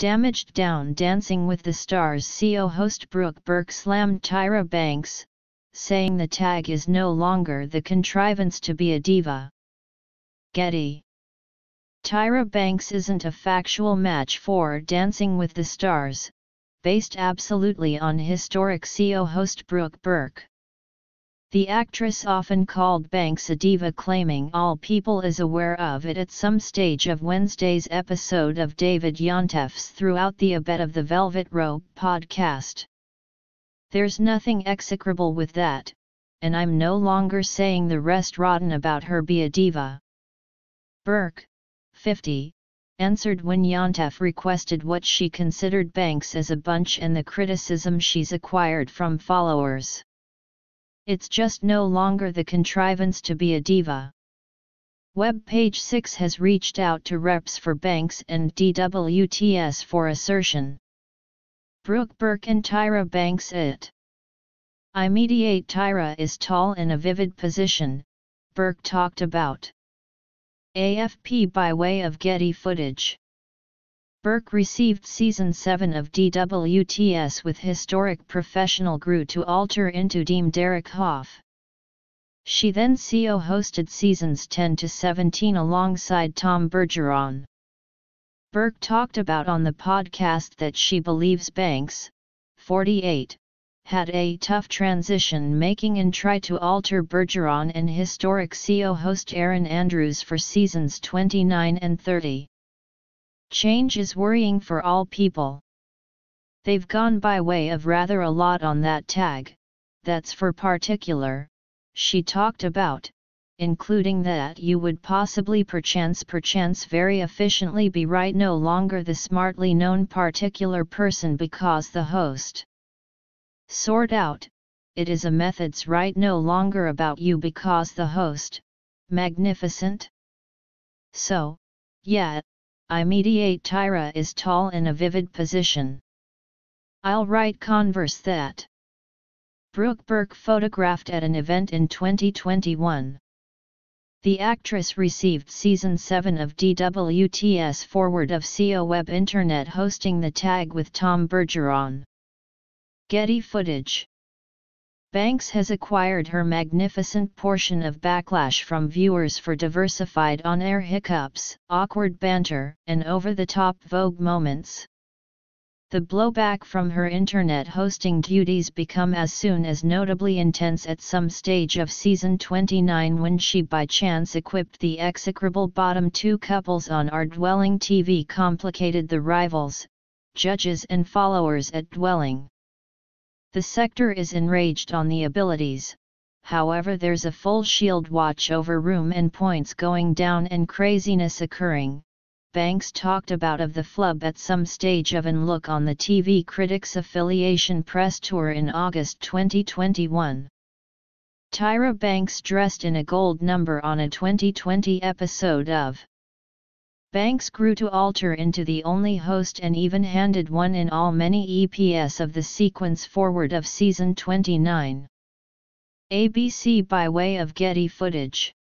Damaged Down Dancing with the Stars CO host Brooke Burke slammed Tyra Banks, saying the tag is no longer the contrivance to be a diva. Getty Tyra Banks isn't a factual match for Dancing with the Stars, based absolutely on historic CO host Brooke Burke. The actress often called Banks a diva claiming all people is aware of it at some stage of Wednesday's episode of David Yontef's Throughout the Abet of the Velvet Rope podcast. There's nothing execrable with that, and I'm no longer saying the rest rotten about her be a diva. Burke, 50, answered when Yontef requested what she considered Banks as a bunch and the criticism she's acquired from followers. It's just no longer the contrivance to be a diva. Web page 6 has reached out to reps for Banks and DWTS for assertion. Brooke Burke and Tyra Banks it. I mediate Tyra is tall in a vivid position, Burke talked about. AFP by way of Getty footage. Burke received Season 7 of DWTS with historic professional Grew to alter into Deem Derek Hough. She then CO hosted Seasons 10 to 17 alongside Tom Bergeron. Burke talked about on the podcast that she believes Banks, 48, had a tough transition making and try to alter Bergeron and historic CO host Erin Andrews for seasons 29 and 30. Change is worrying for all people. They've gone by way of rather a lot on that tag, that's for particular, she talked about, including that you would possibly perchance perchance very efficiently be right no longer the smartly known particular person because the host. Sort out, it is a methods right no longer about you because the host, magnificent. So, yeah, I mediate Tyra is tall in a vivid position. I'll write converse that. Brooke Burke photographed at an event in 2021. The actress received season 7 of DWTS Forward of CO Web Internet hosting the tag with Tom Bergeron. Getty footage Banks has acquired her magnificent portion of backlash from viewers for diversified on-air hiccups, awkward banter, and over-the-top Vogue moments. The blowback from her internet hosting duties become as soon as notably intense at some stage of season 29 when she by chance equipped the execrable bottom two couples on our Dwelling TV complicated the rivals, judges and followers at Dwelling. The sector is enraged on the abilities, however there's a full shield watch over room and points going down and craziness occurring. Banks talked about of the flub at some stage of an look on the TV Critics Affiliation press tour in August 2021. Tyra Banks dressed in a gold number on a 2020 episode of Banks grew to alter into the only host and even-handed one in all many EPS of the sequence forward of season 29. ABC by way of Getty footage.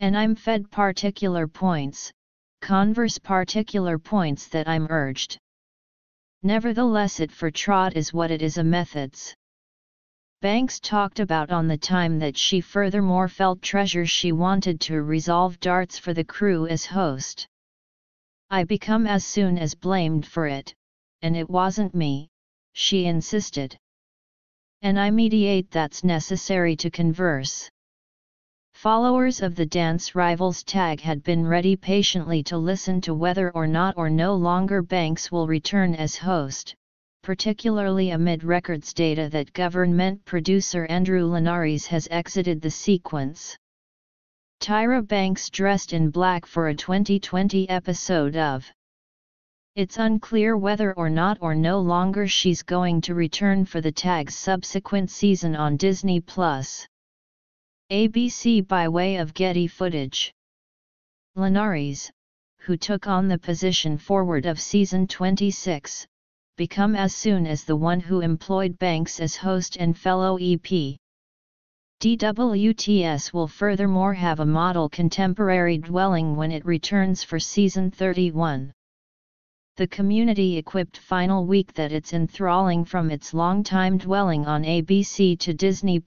And I'm fed particular points, converse particular points that I'm urged. Nevertheless it for trot is what it is a methods. Banks talked about on the time that she furthermore felt treasure she wanted to resolve darts for the crew as host. I become as soon as blamed for it, and it wasn't me, she insisted. And I mediate that's necessary to converse. Followers of the Dance Rivals tag had been ready patiently to listen to whether or not or no longer Banks will return as host, particularly amid records data that government producer Andrew Llinares has exited the sequence. Tyra Banks dressed in black for a 2020 episode of It's unclear whether or not or no longer she's going to return for the tag's subsequent season on Disney+. ABC by way of Getty footage. Llinares, who took on the position forward of season 26, become as soon as the one who employed Banks as host and fellow EP. DWTS will furthermore have a model contemporary dwelling when it returns for season 31. the community-equipped final week that it's enthralling from its long-time dwelling on ABC to Disney+.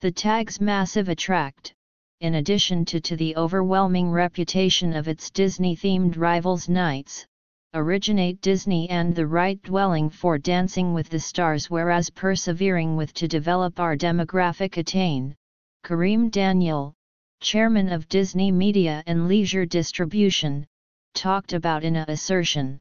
The tag's massive attract, in addition to to the overwhelming reputation of its Disney-themed rivals nights, originate Disney and the right dwelling for Dancing with the Stars whereas persevering with to develop our demographic attain, Kareem Daniel, chairman of Disney Media and Leisure Distribution, talked about in a assertion.